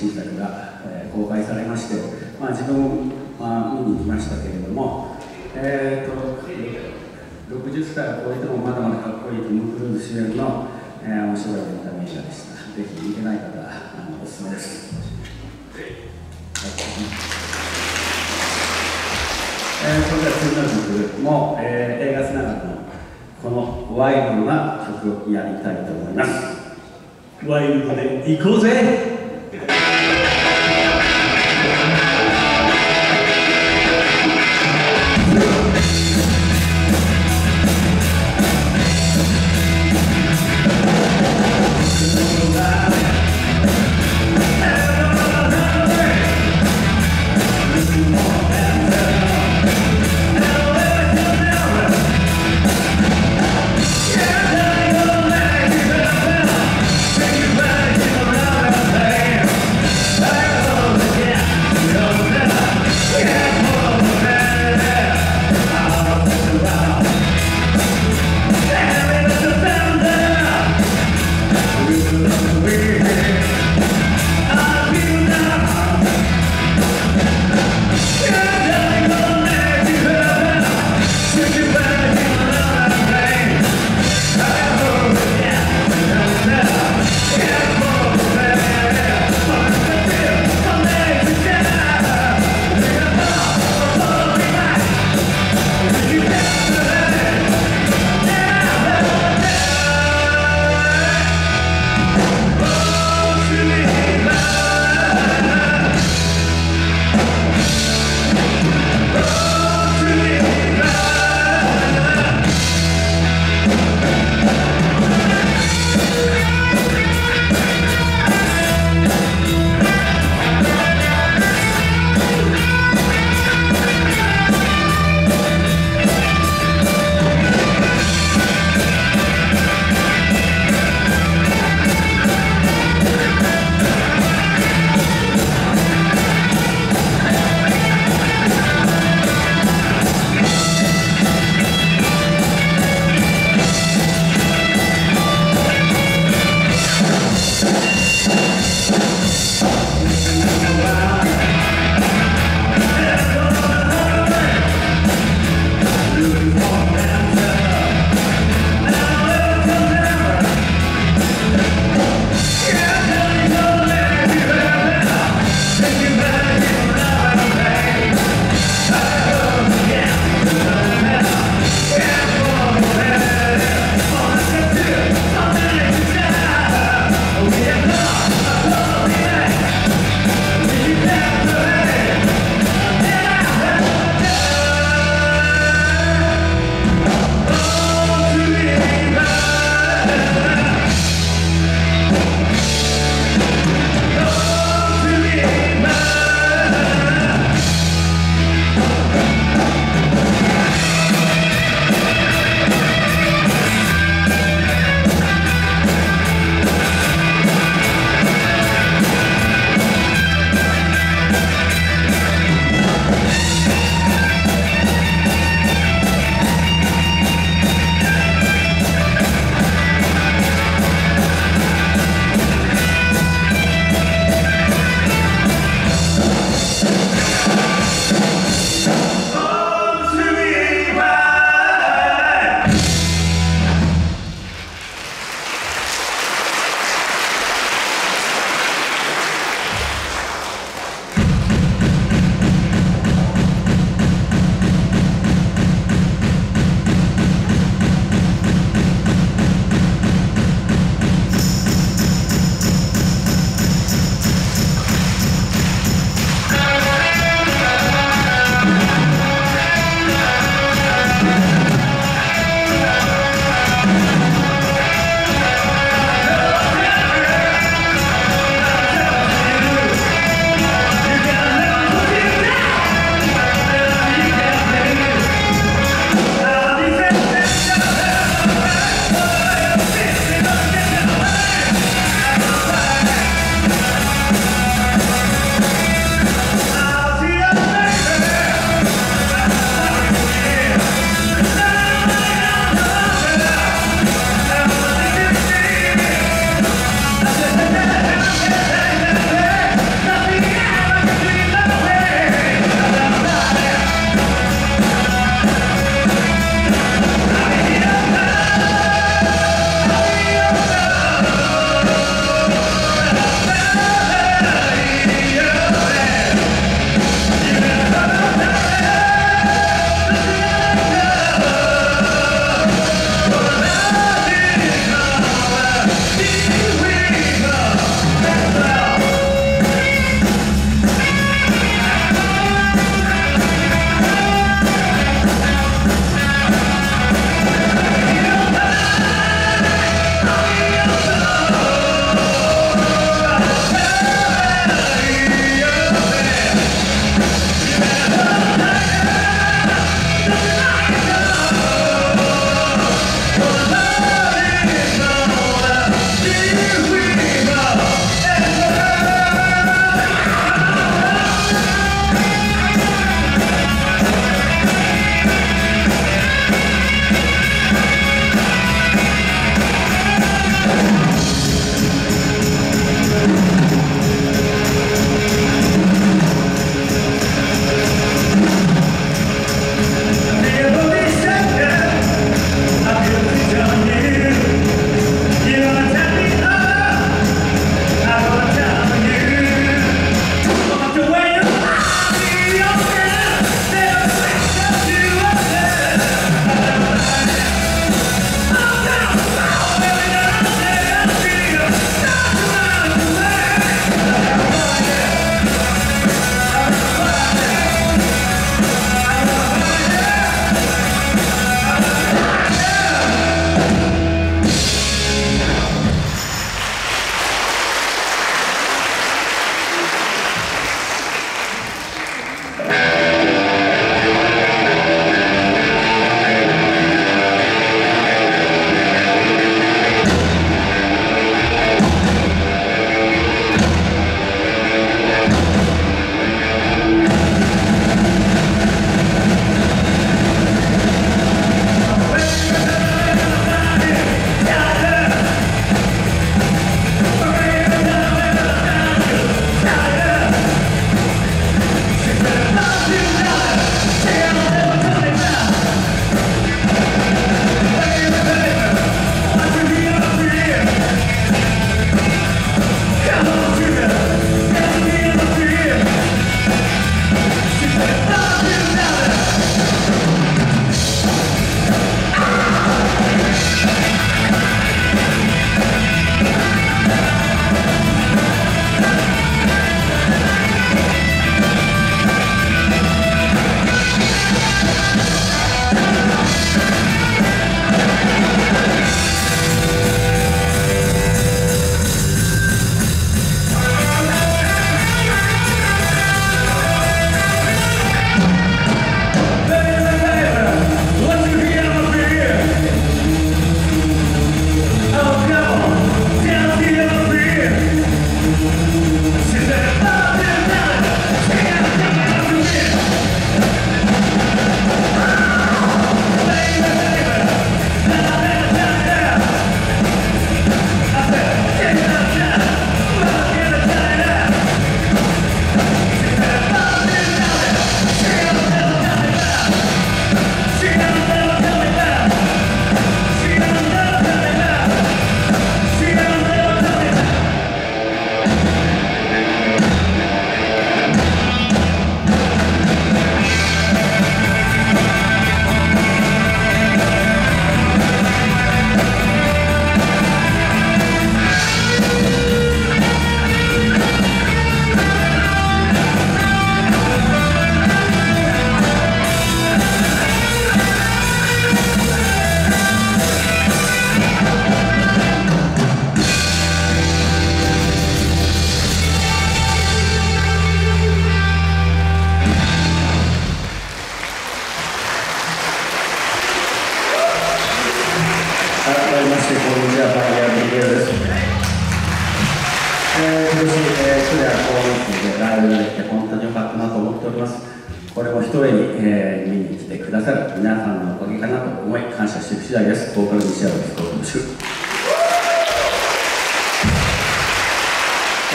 新作が、えー、公開されまして、まあ、自分も、まあ、見に行きましたけれども、えーと、60歳を超えてもまだまだかっこいいトム・クルーズ主演の、えー、面白いエンタメ映画でした。ぜひ見てない方あのおすすめです、えー、それでは次の曲も、えー、映画つながりのこのワイルドな曲をやりたいと思います。ワイルドで行こうぜ!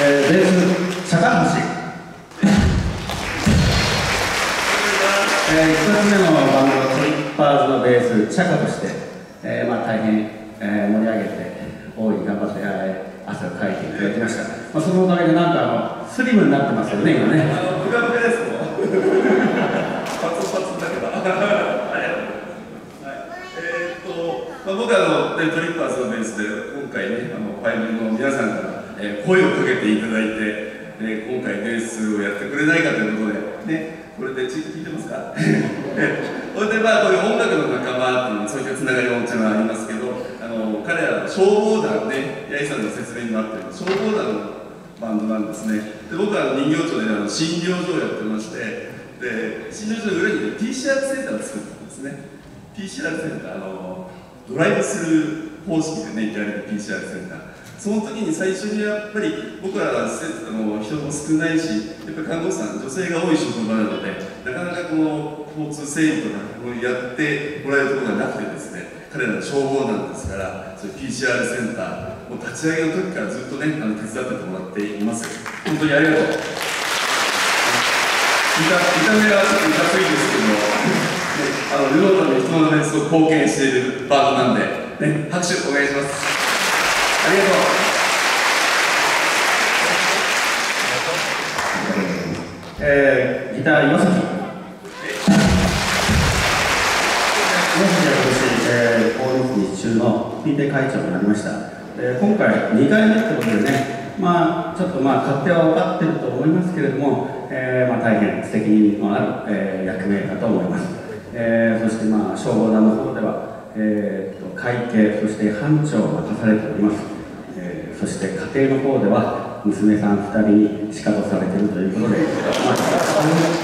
えー、ベース、坂橋。えー、一つ目のバンド、トリッパーズのベース、チャカとして、えーまあ、大変、えー盛り上げて、大いに頑張って、えー汗をかいていただきました。まあ、そのおかげで、なんかあの、スリムになってますよね、今ね。あの、ふかふかですもん。パツパツだけど。はい。えーっと、まあ、僕はあの、トリッパーズのベースで、今回ね、あの、ファイナルの皆さんから、えー声をかけていただいて、で今回ベースをやってくれないかということで、ね、これでち聞いてますか？それでまあこういう音楽の仲間っていうそういったつながりももちろんありますけどあの彼らは消防団ね八重さんの説明にもあったように消防団のバンドなんですね。で僕は人形町であの診療所をやってましてで診療所の裏に、ね、PCR センターを作ったんですね。PCR センターあのドライブスルー方式でねやれる PCR センター。その時に最初にやっぱり僕らはあの人も少ないしやっぱ看護師さん女性が多い職場なのでなかなかこの交通整理とかこうやってもらえるところがなくてですね彼らの消防なんですからそういう PCR センターもう立ち上げの時からずっとねあの手伝ってもらっています本当にありがとう。見た見た目はちょっといかついですけど、ね、あの世のために人のためにすごく貢献しているバンドなんで、ね、拍手お願いします。ありがとう。えー、ギター岩崎岩崎は今年、えー、大野日中の PTA 会長になりました、えー、今回2回目ってことでねまあちょっとまあ勝手は分かってると思いますけれども、えーまあ、大変責任のある、えー、役目だと思います、えー、そしてまあ消防団の方では、えー、と会計そして班長を任されております、えー、そして家庭の方では娘さん2人に仕方されているということで、っ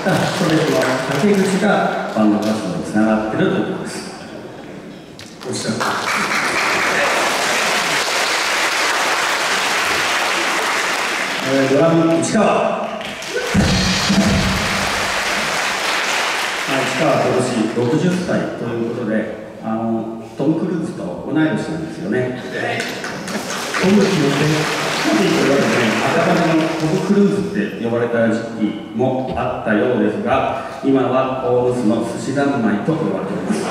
たストレスの竹口がバンド活動につながっているということです。おっしゃドラム市川、まあ、市川は今年60歳ということであのトム・クルーズと同い年なんですよね。トム・クルーズというわけで、赤羽のトム・クルーズって呼ばれた時期もあったようですが、今は大臼の寿司三昧と呼ばれております。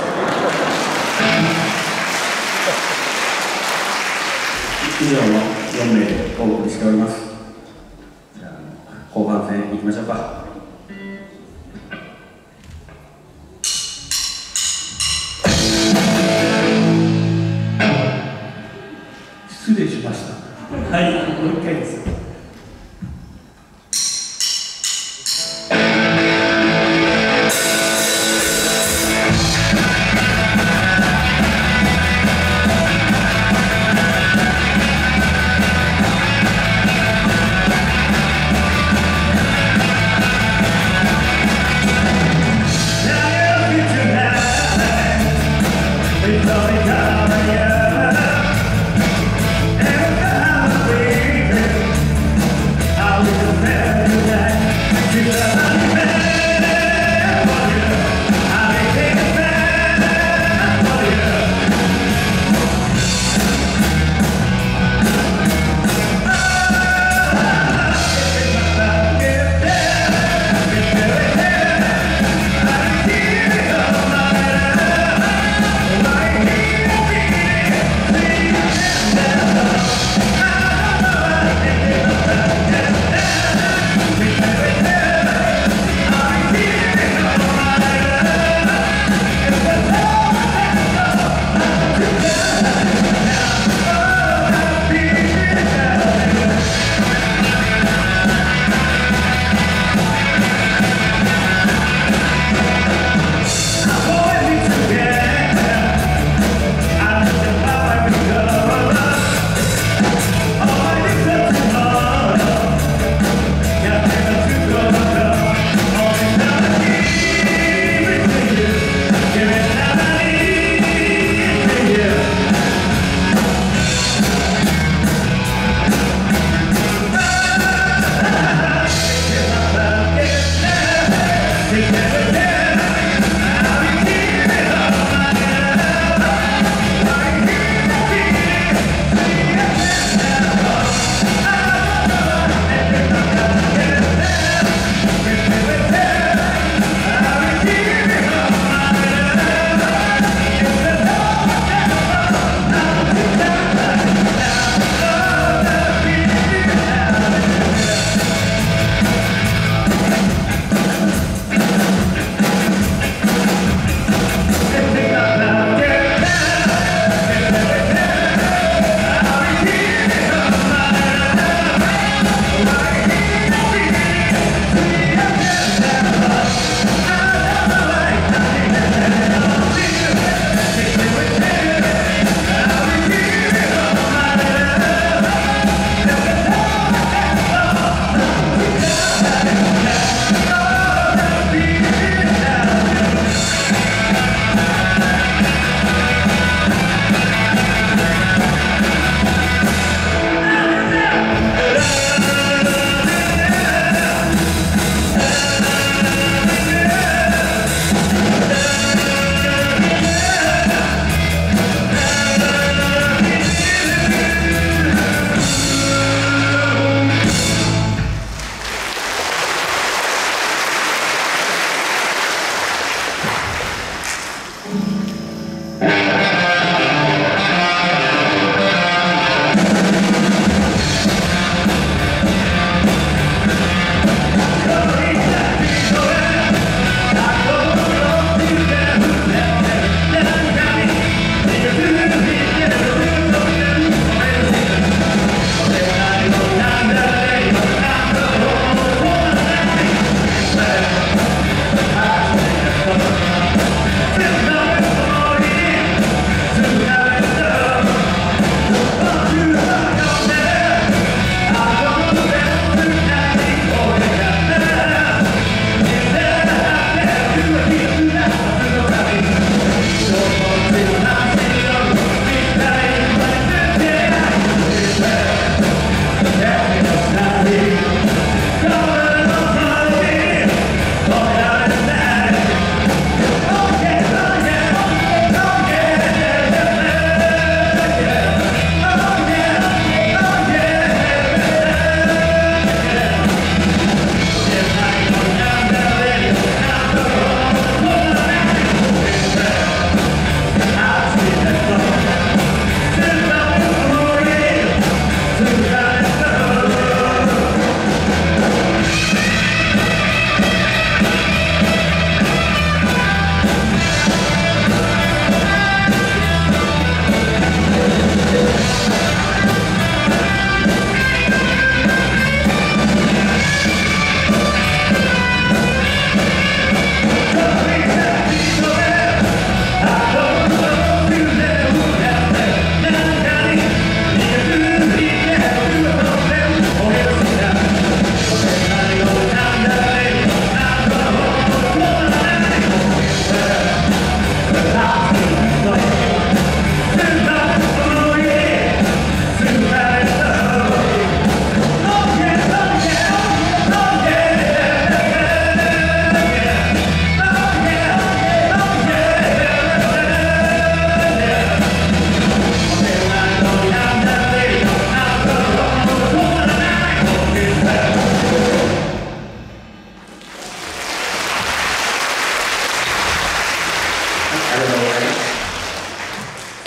以上の4名でお送りしております。じゃあ、後半戦いきましょうか。失礼しました。はい、もう一回です。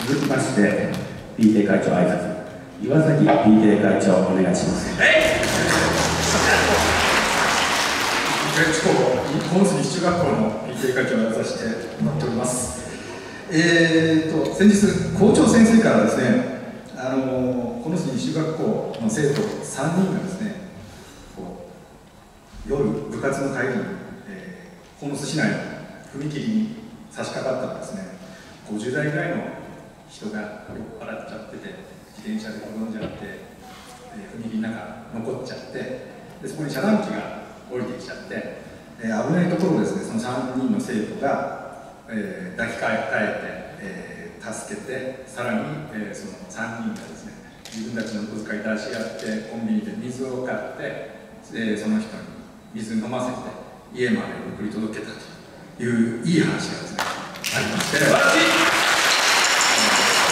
続きまして PTA 会長挨拶。岩崎 PTA 会長お願いします。現地高校本杉中学校の PTA 会長をやらさせてもらっております。えー、と先日校長先生からですねあのこの杉中学校の生徒3人がですねこう夜部活の帰りに、えー、鴻巣市内の踏切に差し掛かったらですね50代ぐらいの人が酔っ払っちゃってて自転車で転んじゃって、え、踏切の中残っちゃってでそこに遮断機が降りてきちゃって、え、危ないところをですねその3人の生徒が、えー、抱きかえて、えー、助けてさらに、えー、その3人がですね自分たちのお小遣い出し合ってコンビニで水を買って、えー、その人に水飲ませて家まで送り届けたといういい話がですねありまして。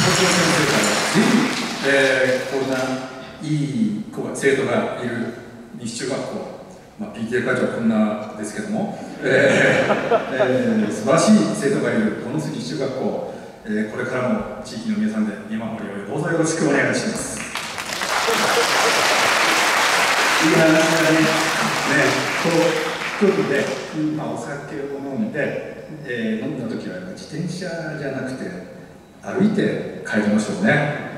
校長先生からぜひ、えー、こんないい子が生徒がいる西中学校。まあ、PTA 会長はこんなですけども、えーえー、素晴らしい生徒がいるこの杉中学校、えー、これからも地域の皆さんで見守りをどうぞよろしくお願いします。いい話だね。ね、こう一人で、まあ、お酒を飲んで、えー、飲んだ時は自転車じゃなくて歩いて帰りましょうね。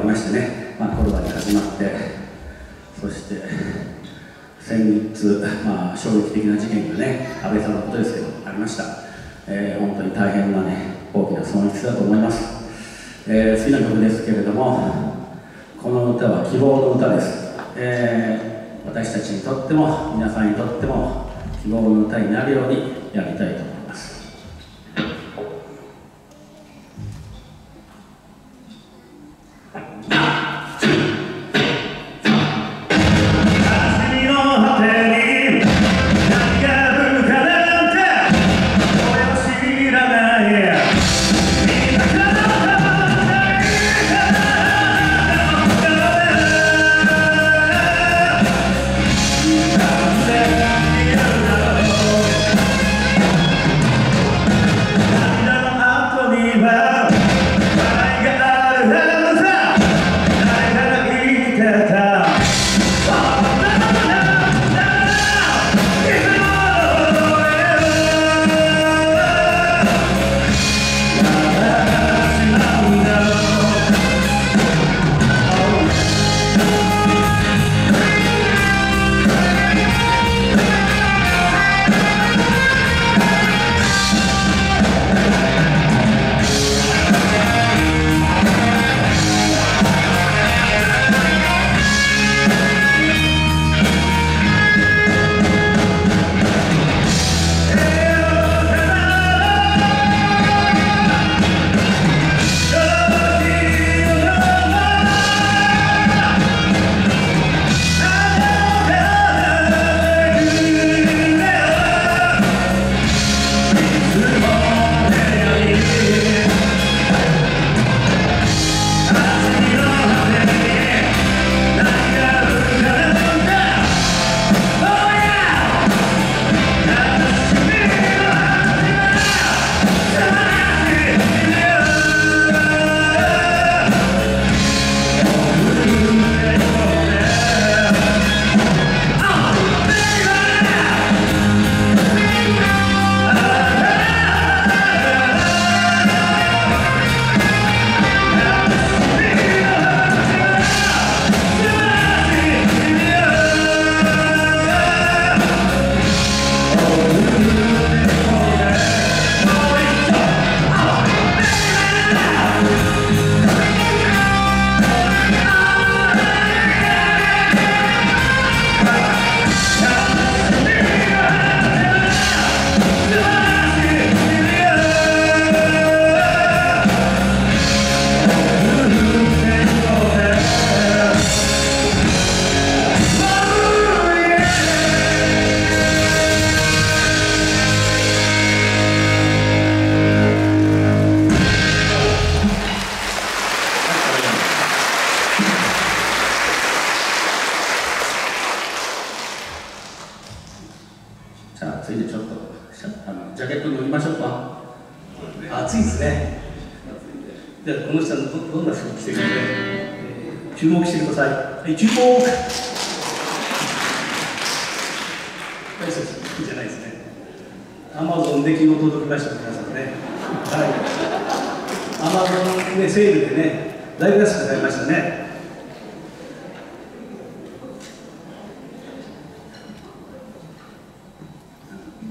りましてね、まあ、コロナに始まってそして先日、まあ、衝撃的な事件がね安倍さんのことですけどありました、えー、本当に大変なね大きな損失だと思います、えー、次の曲ですけれどもこの歌は希望の歌です、えー、私たちにとっても皆さんにとっても希望の歌になるようにやりたいと思います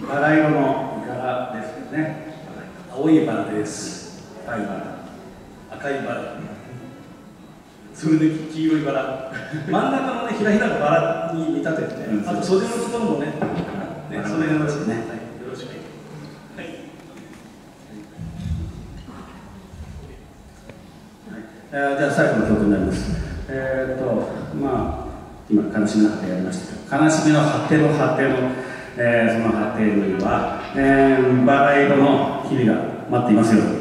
バラ色の柄ですよね。青いバラです。赤いバラ。赤いバラ。それで黄色いバラ。真ん中のねひらひらのバラに見立てて、あと袖のところもねねその辺ですね、はい、よろしくはい、えー、じゃあ最後の曲になります。えー、っとまあ今悲しみの果てやりましたけど悲しみの果ての果てのえー、その果てには、えー、バラ色の日々が待っていますよ。